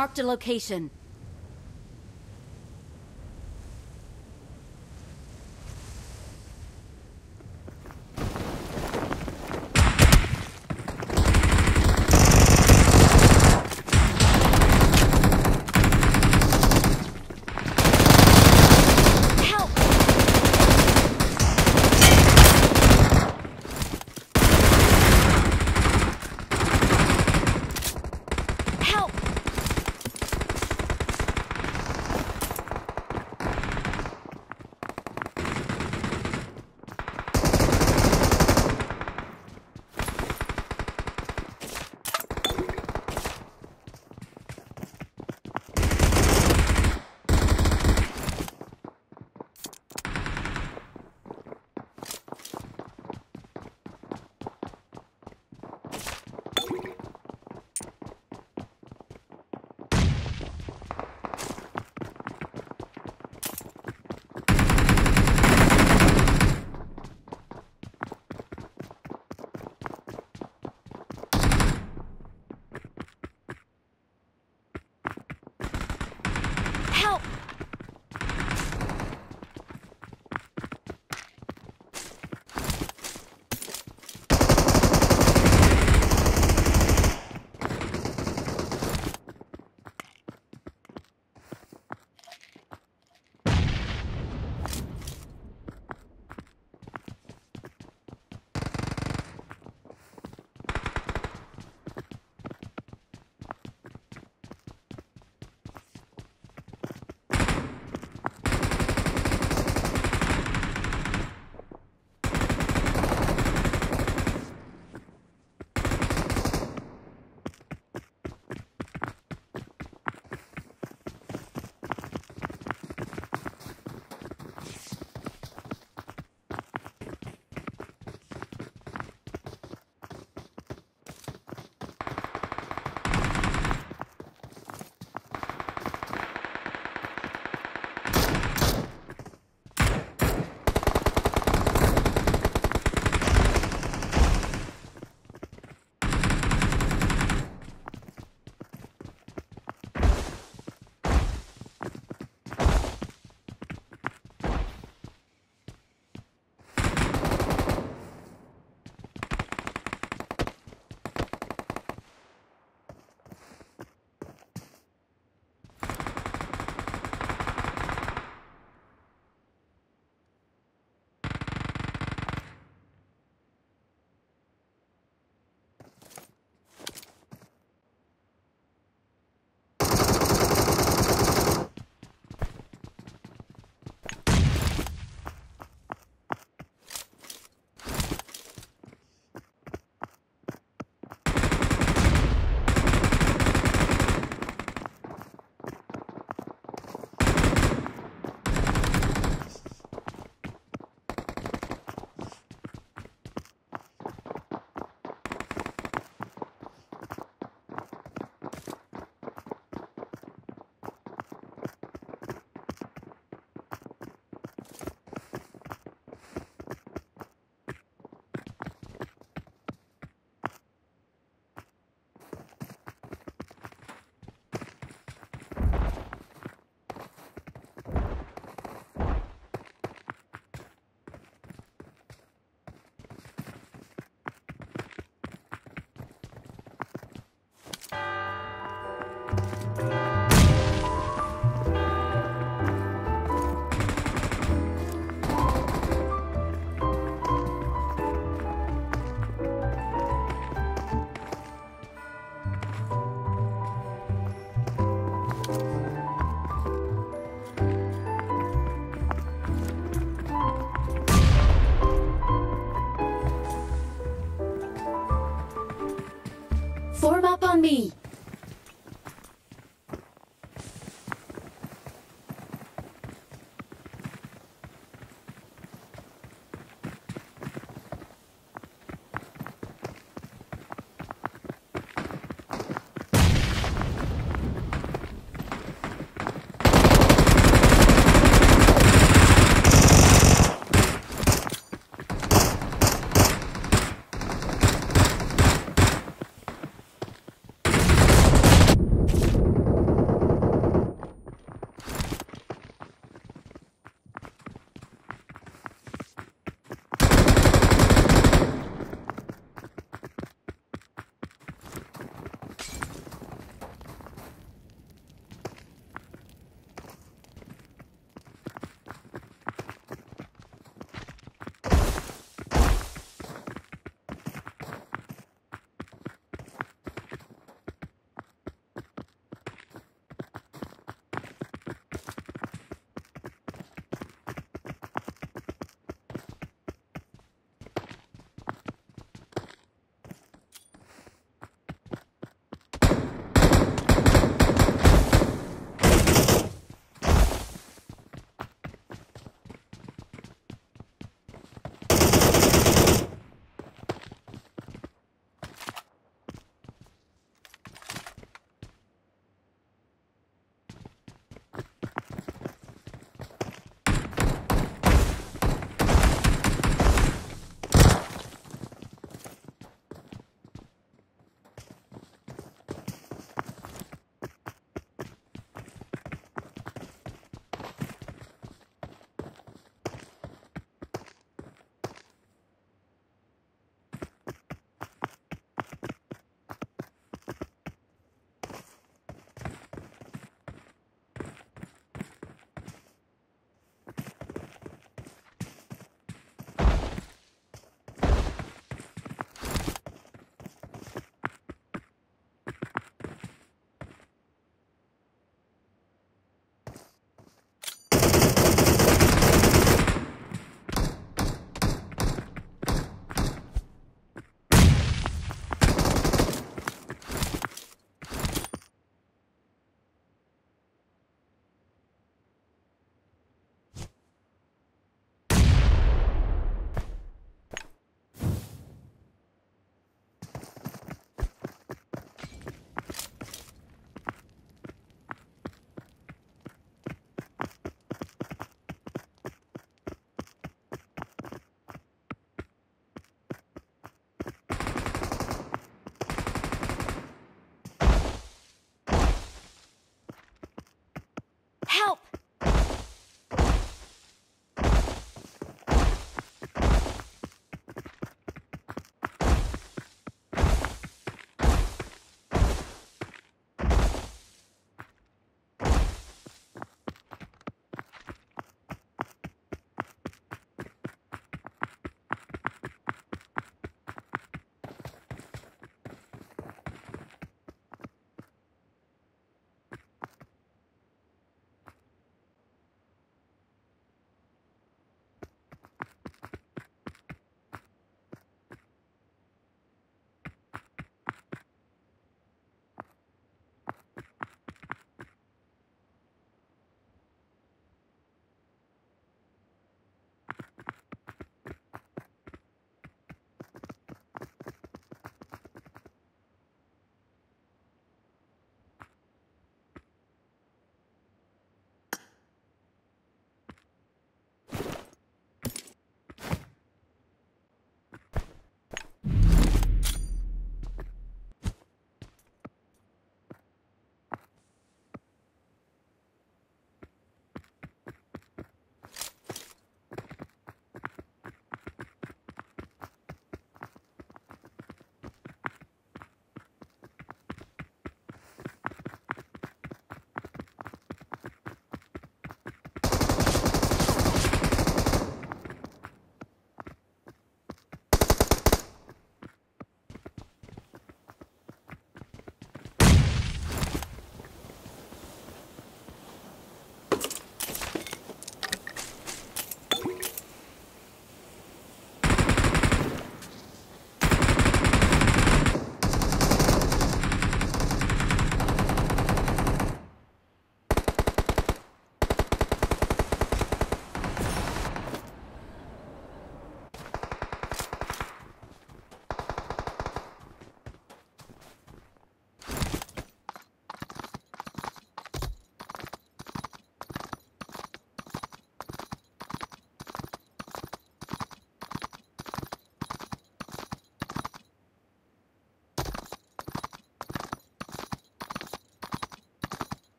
Marked a location.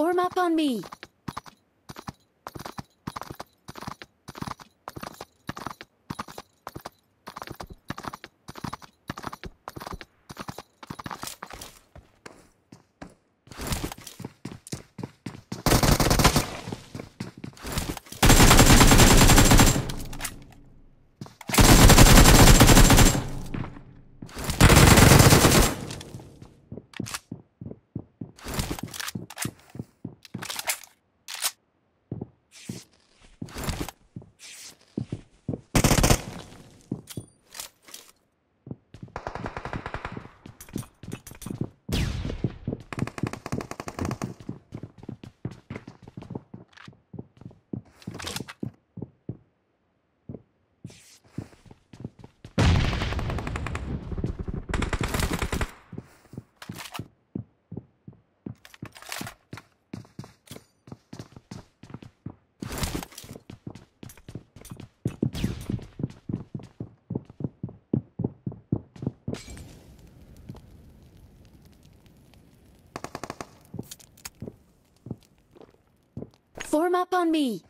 Form up on me. Form up on me.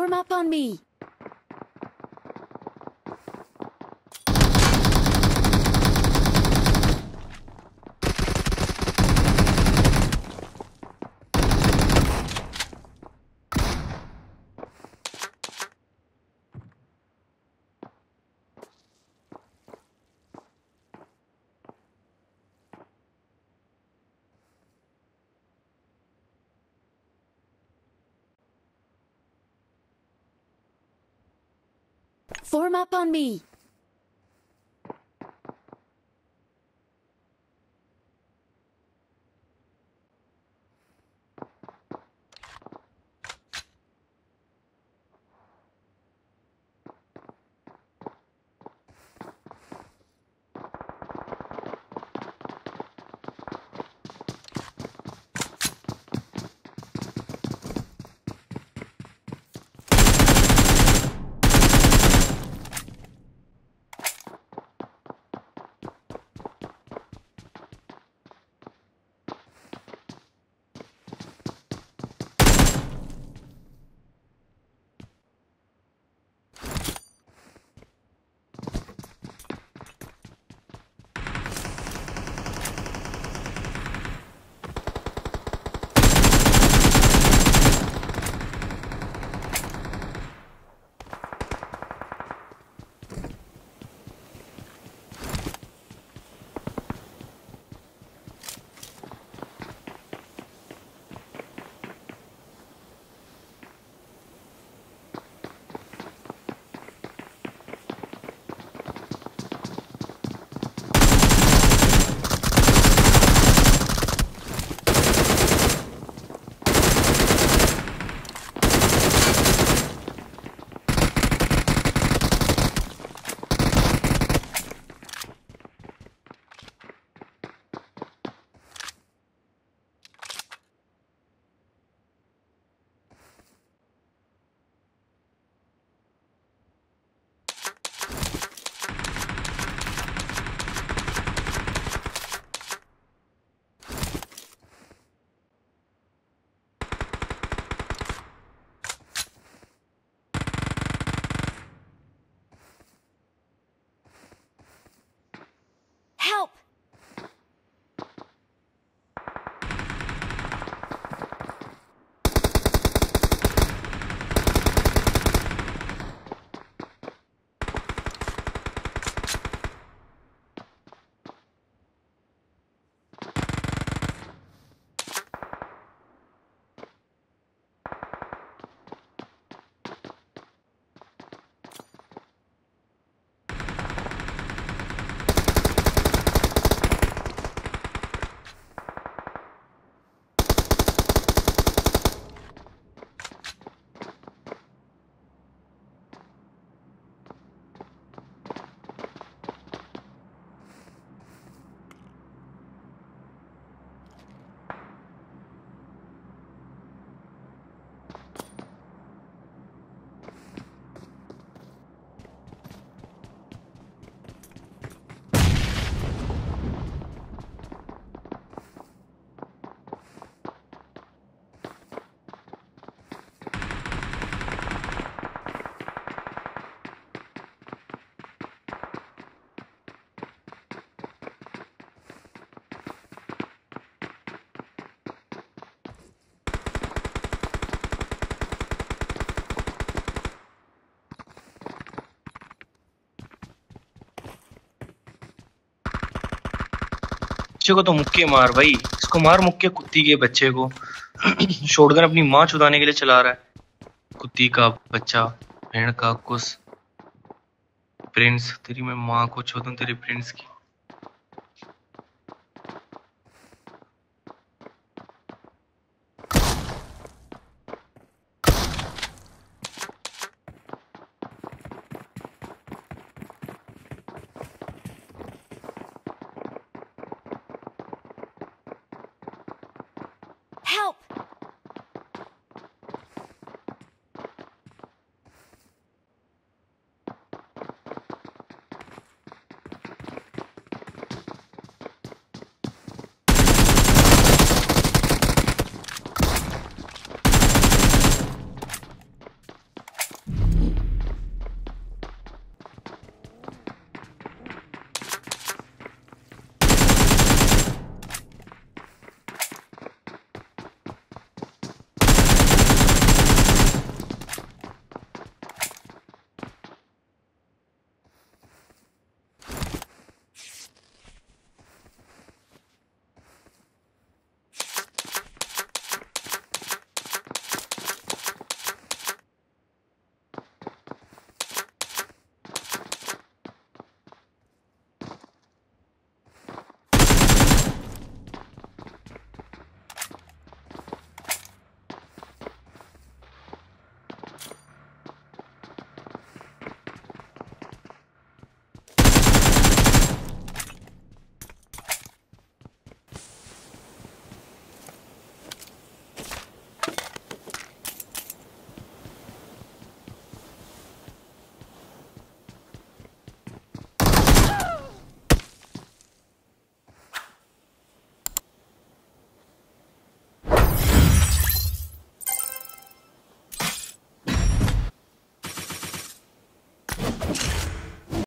Form up on me. Form up on me. बच्चे को तो मुक्के मार भाई। इसको मार मुक्के कुत्ती के बच्चे को। शोटगन अपनी माँ चुदाने के लिए चला रहा है। कुत्ती का बच्चा भेड़ का कुछ प्रिंस, तेरी मैं माँ को छोड़ दूँ तेरे प्रिंस की।